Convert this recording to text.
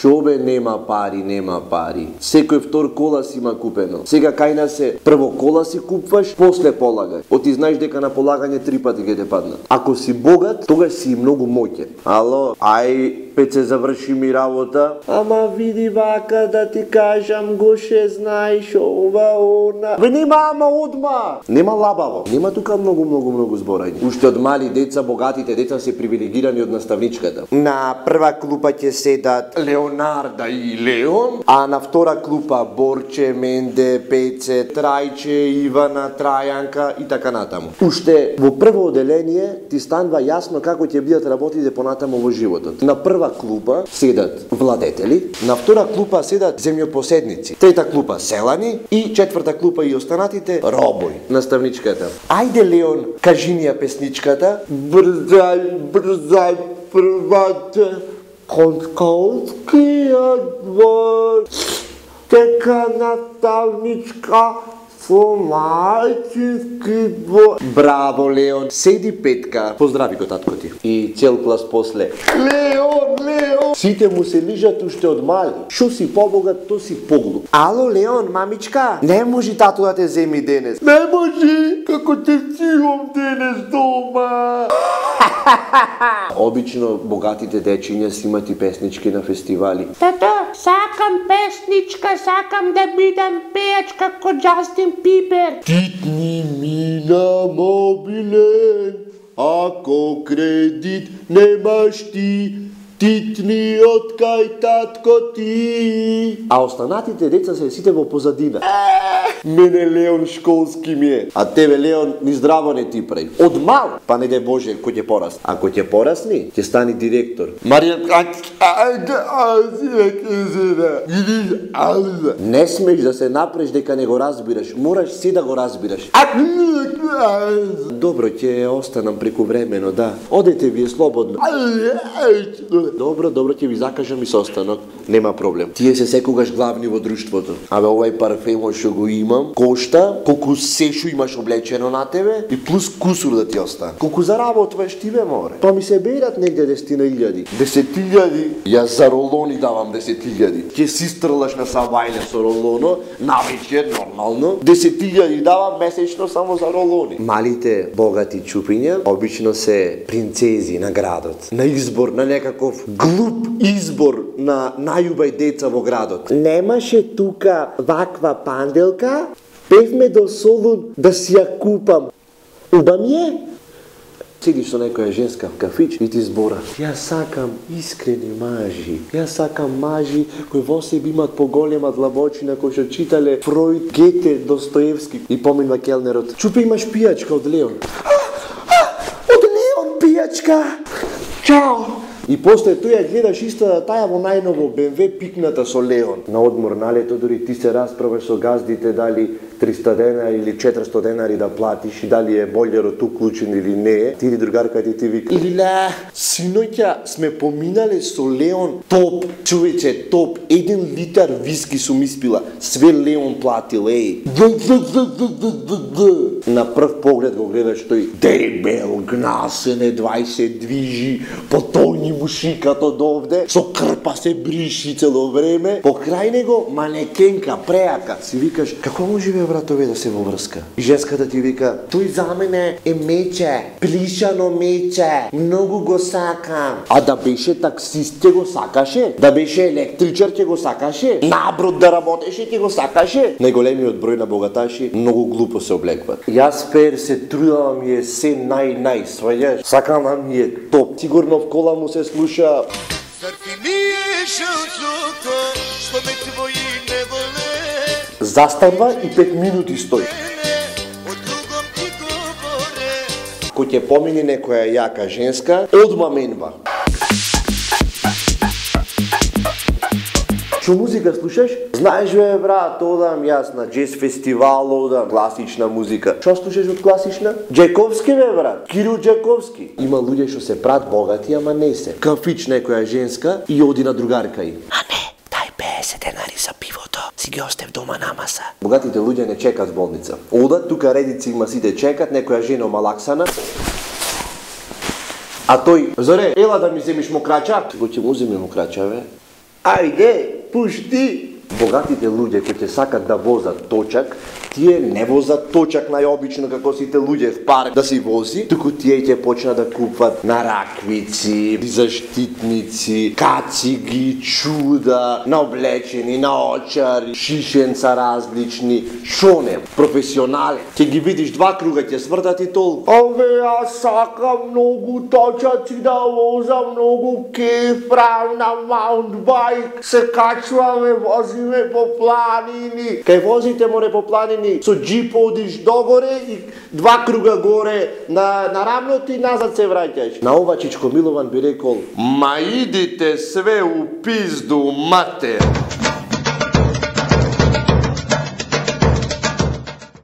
Шо бе нема пари, нема пари. Секој втор кола си има купено. Сега кај нас се прво кола си купваш, после полагаш. О ти знаеш дека на полагање три пати ќе те паднат. Ако си богат, тогаш си многу моќен. Ало, ај пет се заврши ми работа. Ама види вака да ти кажам го ше знаеш ова она. Бе нема ама одма. Нема лабаво. Нема тука многу многу многу зборање. Уште од мали деца, богатите деца се привилегирани од наставничката. На прва клупа ќе седат Леонарда и Леон, а на втора клупа Борче, Менде, Пеце, Трајче, Ивана, Трајанка и така натаму. Уште во прво оделение ти станува јасно како ќе бидат работите понатаму во животот. На прва клупа седат владетели, на втора клупа седат земјопоседници, трета клупа селани и четврта клупа и останатите робој. Наставничката. Ајде Леон, кажи ни ја песничката. Брзај, брзај, првата конскалскиот двор. Тека наставничка мајчински двор. Браво, Леон. Седи петка. Поздрави го татко ти. И цел клас после. Леон, Леон. Сите му се лижат уште од мали. Шо си побогат, то си поглуп. Ало, Леон, мамичка, не може тато да те земи денес. Не може, како те сивам денес дома. Обично богатите дечиња си имат и песнички на фестивали. Тато, сакам песничка, сакам да бидам пејач како Джастин Пибер. Титни ми на мобилен, ако кредит немаш ти, титни од кај татко ти. А останатите деца се сите во позадина. Мене Леон школски ми е. А тебе Леон ни здраво не ти прави. Од мал, па не де Боже, кој ќе порасне. Ако ќе порасни, ќе стани директор. Марија, Не смеш да се напреш дека не го разбираш. Мораш си да го разбираш. Добро, ќе останам преку времено, да. Одете вие слободно. Добро, добро, ќе ви закажам и состанок. Нема проблем. Тие се секогаш главни во друштвото. Абе, овај парфемо што го имам, кошта колку се што имаш облечено на тебе и плюс кусур да ти остане. Колку заработваш ти бе, море? Па ми се берат негде десетина илјади. Десетилјади? Јас за ролони давам десетилјади. Ќе си стрлаш на сабајле со ролоно, на вечер нормално. Десетилјади давам месечно само за ролони. Малите богати чупиња обично се принцези на градот. На избор, на некаков глуп избор на најубај деца во градот. Немаше тука ваква панделка, певме до Солун да си ја купам. Уба ми е? Седиш со некоја женска в кафич и ти збора. Јас сакам искрени мажи. Јас сакам мажи кои во себе имат поголема длабочина кои што читале Фройд, Гете, Достоевски и поминува келнерот. Чупи имаш пијачка од Леон. Од Леон пијачка. Чао. И после тој ја гледаш истата да таја во најново БМВ пикната со Леон. На одмор на лето дури ти се расправаш со газдите дали 300 денари или 400 денари да платиш и дали е бољерот уклучен или не е. Ти другарка ти ти вика. Или ле, синоќа сме поминале со Леон топ, човече, топ, еден литар виски сум испила. Све Леон платил, еј. На прв поглед го гледаш тој дебел, гнасен, едвај се движи, потони му шикат од овде, со крпа се бриши цело време. Покрај него манекенка, преака. Си викаш, како може бе братове да се во врска? И женската ти вика, тој за мене е мече, плишано мече, многу го сакам. А да беше таксист ќе го сакаше? Да беше електричар ќе го сакаше? Наброд да работеше ќе го сакаше? Најголемиот број на богаташи многу глупо се облекват. Јас пер се трудам ми е се нај-нај, сваѓаш? Сакам да ми е топ. Сигурно в кола му се слуша застанува и 5 минути стои. Кој ќе помине некоја јака женска, одма менва. Што музика слушаш? Знаеш бе брат, одам јас на джез фестивал, одам класична музика. Што слушаш од класична? Джековски бе брат, Кирил Джековски. Има луѓе што се прат богати, ама не се. Кафич некоја женска и оди на другарка им. А не, дај 50 денари за пивото. Си ги остев дома на маса. Богатите луѓе не чекат болница. Одат, тука редици има сите чекат, некоја жена малаксана. А тој, Зоре, ела да ми земиш мокрача. Го ќе му земе мокрача, бе. Ајде, Pus de Богатите луѓе кои ќе сакат да возат точак, тие не возат точак најобично како сите луѓе в парк да си вози, туку тие ќе почнат да купат на раквици, заштитници, кациги, чуда, наоблечени, наочари, шишенца различни, шо не, професионален. Ќе ги видиш два круга, ќе свртат и толку. Ове, јас сакам многу точаци да возам, многу кеф правам на маунтбајк, се качуваме вози возиме по планини. Кај возите море по планини, со джип одиш догоре и два круга горе на, на рамното и назад се враќаш. На ова Чичко Милован би рекол, ма идите све у пизду матер.